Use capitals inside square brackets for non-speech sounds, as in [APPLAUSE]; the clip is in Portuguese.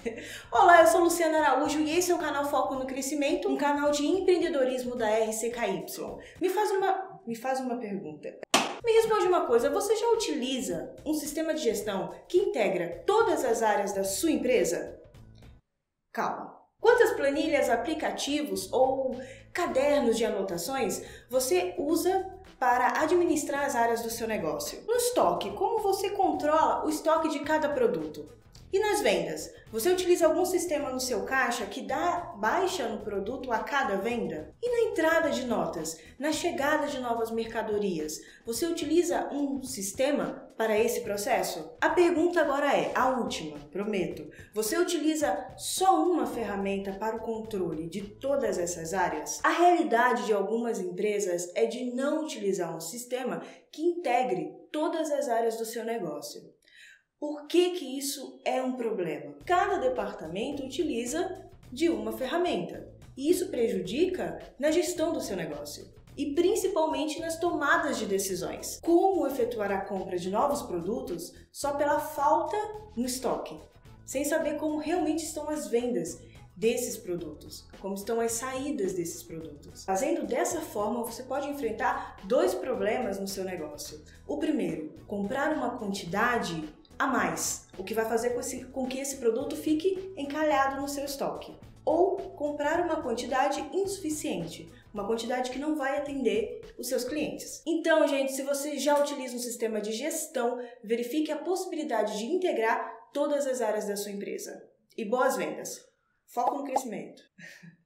[LAUGHS] Olá, eu sou Luciana Araújo e esse é o canal Foco no Crescimento, um canal de empreendedorismo da RCKY. Me faz uma, me faz uma pergunta. Me responde uma coisa, você já utiliza um sistema de gestão que integra todas as áreas da sua empresa? Calma. Quantas planilhas, aplicativos ou cadernos de anotações você usa para administrar as áreas do seu negócio? No estoque, como você controla o estoque de cada produto? E nas vendas? Você utiliza algum sistema no seu caixa que dá baixa no produto a cada venda? E na entrada de notas, na chegada de novas mercadorias, você utiliza um sistema para esse processo? A pergunta agora é, a última, prometo. Você utiliza só uma ferramenta para o controle de todas essas áreas? A realidade de algumas empresas é de não utilizar um sistema que integre todas as áreas do seu negócio. Por que, que isso é um problema? Cada departamento utiliza de uma ferramenta e isso prejudica na gestão do seu negócio e principalmente nas tomadas de decisões. Como efetuar a compra de novos produtos só pela falta no estoque, sem saber como realmente estão as vendas desses produtos, como estão as saídas desses produtos. Fazendo dessa forma, você pode enfrentar dois problemas no seu negócio. O primeiro, comprar uma quantidade a mais, o que vai fazer com, que esse produto fique encalhado no seu estoque. Ou comprar uma quantidade insuficiente, uma quantidade que não vai atender os seus clientes. Então, gente, se você já utiliza um sistema de gestão, verifique a possibilidade de integrar todas as áreas da sua empresa. E boas vendas! Foco no crescimento! [LAUGHS]